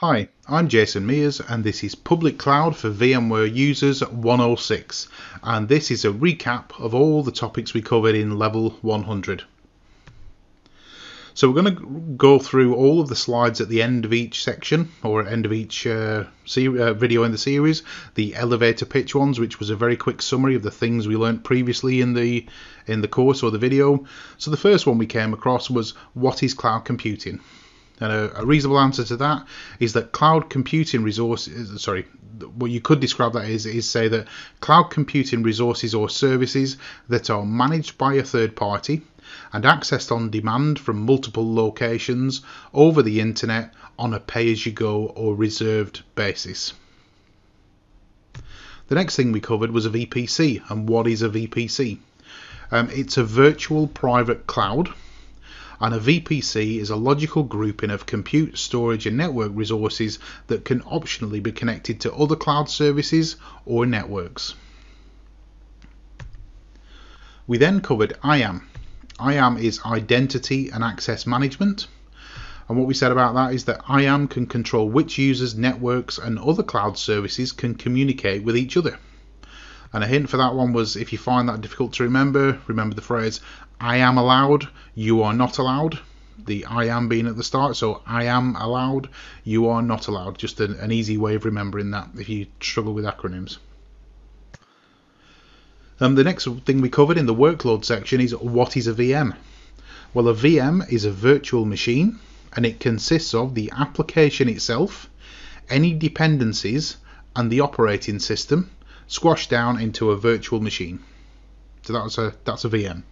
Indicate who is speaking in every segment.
Speaker 1: Hi, I'm Jason Meers and this is Public Cloud for VMware Users 106 and this is a recap of all the topics we covered in level 100. So we're going to go through all of the slides at the end of each section or end of each uh, uh, video in the series, the elevator pitch ones, which was a very quick summary of the things we learned previously in the in the course or the video. So the first one we came across was what is cloud computing? And a, a, reasonable answer to that is that cloud computing resources, sorry, what you could describe that is, is say that cloud computing resources or services that are managed by a third party and accessed on demand from multiple locations over the internet on a pay as you go or reserved basis. The next thing we covered was a VPC and what is a VPC? Um, it's a virtual private cloud and a VPC is a logical grouping of compute, storage, and network resources that can optionally be connected to other cloud services or networks. We then covered IAM. IAM is Identity and Access Management. And what we said about that is that IAM can control which users, networks, and other cloud services can communicate with each other. And a hint for that one was if you find that difficult to remember, remember the phrase I am allowed, you are not allowed. The I am being at the start, so I am allowed, you are not allowed. Just an, an easy way of remembering that if you struggle with acronyms. Um, the next thing we covered in the workload section is what is a VM? Well, a VM is a virtual machine and it consists of the application itself, any dependencies, and the operating system squashed down into a virtual machine. So that's a that's a VM.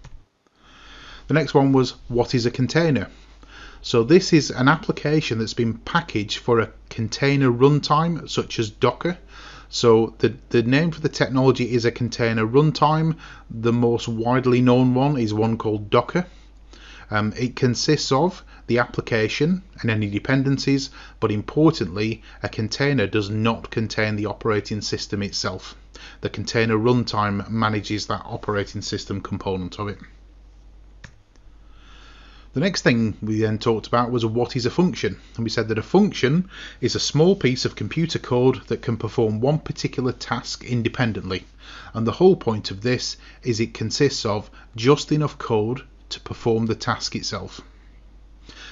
Speaker 1: The next one was what is a container? So this is an application that's been packaged for a container runtime such as Docker. So the, the name for the technology is a container runtime. The most widely known one is one called Docker. Um, it consists of the application and any dependencies, but importantly, a container does not contain the operating system itself. The container runtime manages that operating system component of it. The next thing we then talked about was what is a function, and we said that a function is a small piece of computer code that can perform one particular task independently, and the whole point of this is it consists of just enough code to perform the task itself.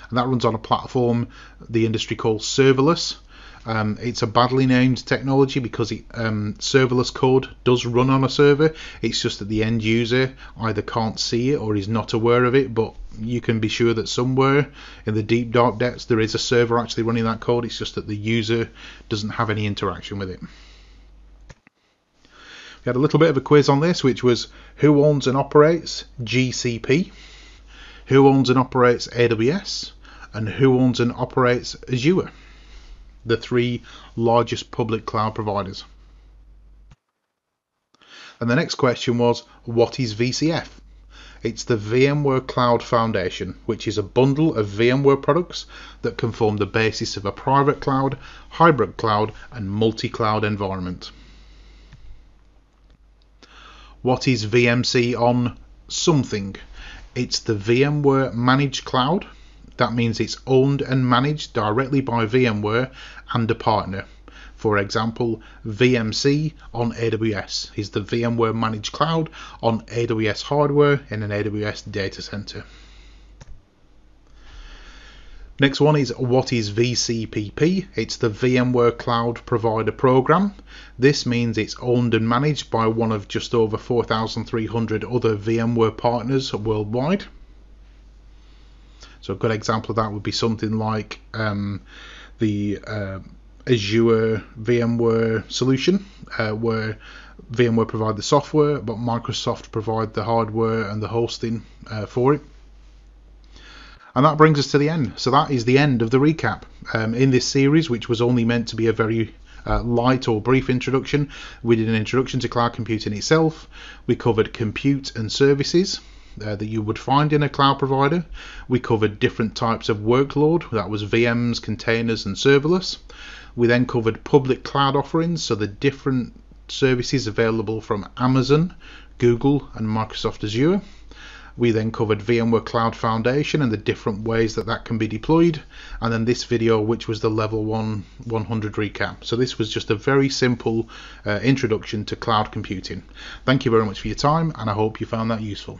Speaker 1: And that runs on a platform the industry calls serverless, um, it's a badly named technology because it, um, serverless code does run on a server. It's just that the end user either can't see it or is not aware of it. But you can be sure that somewhere in the deep dark depths there is a server actually running that code. It's just that the user doesn't have any interaction with it. We had a little bit of a quiz on this, which was who owns and operates GCP, who owns and operates AWS, and who owns and operates Azure the three largest public cloud providers. And the next question was, what is VCF? It's the VMware Cloud Foundation, which is a bundle of VMware products that can form the basis of a private cloud, hybrid cloud, and multi cloud environment. What is VMC on something? It's the VMware Managed Cloud that means it's owned and managed directly by VMware and a partner. For example, VMC on AWS is the VMware Managed Cloud on AWS hardware in an AWS data center. Next one is what is VCPP? It's the VMware Cloud Provider Program. This means it's owned and managed by one of just over 4,300 other VMware partners worldwide. So a good example of that would be something like um, the uh, Azure VMware solution, uh, where VMware provide the software, but Microsoft provide the hardware and the hosting uh, for it. And that brings us to the end. So that is the end of the recap um, in this series, which was only meant to be a very uh, light or brief introduction. We did an introduction to cloud computing itself. We covered compute and services uh, that you would find in a cloud provider. We covered different types of workload, that was VMs, containers, and serverless. We then covered public cloud offerings, so the different services available from Amazon, Google, and Microsoft Azure. We then covered VMware Cloud Foundation and the different ways that that can be deployed, and then this video, which was the level 1 100 recap. So this was just a very simple uh, introduction to cloud computing. Thank you very much for your time, and I hope you found that useful.